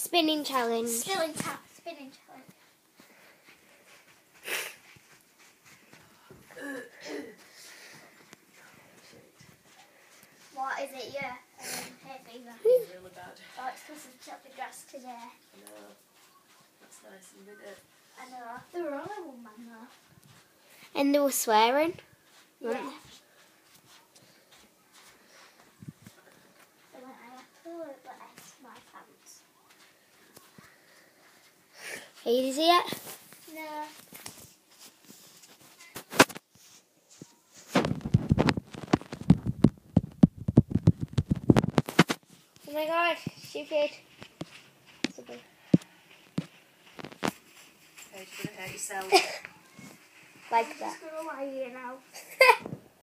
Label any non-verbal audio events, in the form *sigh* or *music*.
Spinning challenge. Spinning tap. Spinning challenge. What is it? Yeah. Um, hay fever. really bad. Oh, it's because of chopped grass today. I know. That's nice, isn't it? I know. They were only one man though. And they were swearing. Yeah. weren't They went, I absolutely blessed my pants. they? Are you dizzy yet? No. Oh my god, stupid. Stupid. Hey, you're gonna hurt yourself. *laughs* Like that.